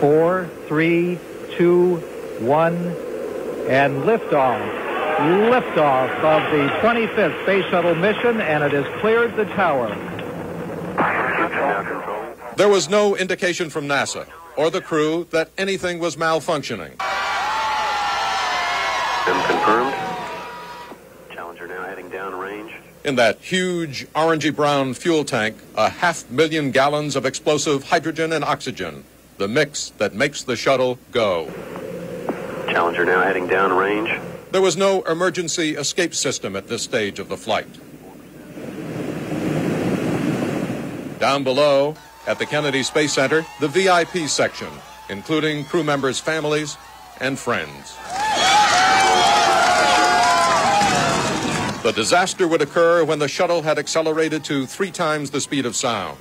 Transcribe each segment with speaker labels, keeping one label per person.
Speaker 1: four, three, two, one, and liftoff. Liftoff of the 25th Space Shuttle mission, and it has cleared the tower.
Speaker 2: There was no indication from NASA or the crew that anything was malfunctioning.
Speaker 3: Been confirmed. Challenger now heading downrange.
Speaker 2: In that huge orangey brown fuel tank, a half million gallons of explosive hydrogen and oxygen, the mix that makes the shuttle go.
Speaker 3: Challenger now heading downrange.
Speaker 2: There was no emergency escape system at this stage of the flight. Down below, at the Kennedy Space Center, the VIP section, including crew members' families and friends. The disaster would occur when the shuttle had accelerated to three times the speed of sound.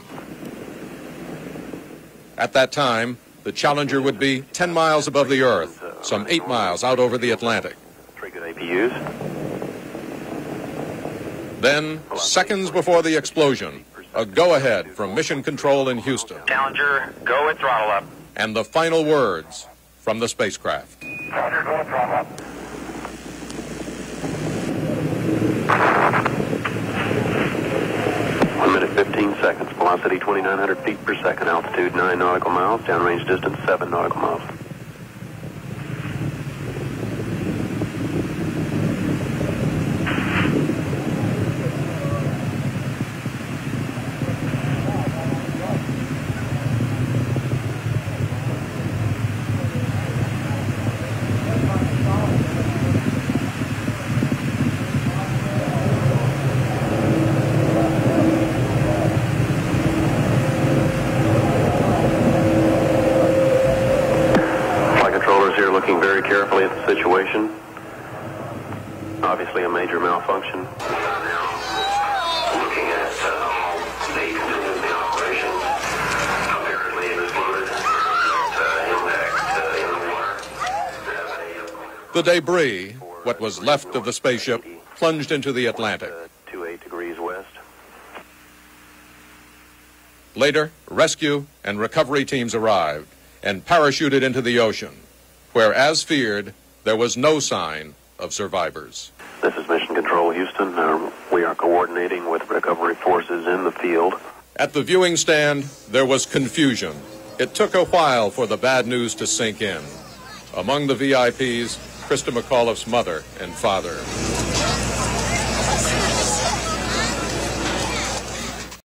Speaker 2: At that time, the Challenger would be 10 miles above the Earth, some 8 miles out over the Atlantic.
Speaker 3: Three good APUs.
Speaker 2: Then, seconds before the explosion, a go ahead from Mission Control in Houston,
Speaker 4: Challenger, go at throttle up.
Speaker 2: and the final words from the spacecraft.
Speaker 3: One 15 seconds. Velocity 2,900 feet per second. Altitude 9 nautical miles. Downrange distance 7 nautical miles. Looking very carefully at the situation. Obviously a major malfunction. Looking at uh, all the continuity. Apparently it exploded. Uh, impact uh, in the water.
Speaker 2: The debris, what was left of the spaceship, plunged into the Atlantic.
Speaker 3: Uh, 28 degrees west.
Speaker 2: Later, rescue and recovery teams arrived and parachuted into the ocean, where, as feared, there was no sign of survivors.
Speaker 3: This is Mission Control Houston. Uh, we are coordinating with recovery forces in the field.
Speaker 2: At the viewing stand, there was confusion. It took a while for the bad news to sink in. Among the VIPs, Christa McAuliffe's mother and father.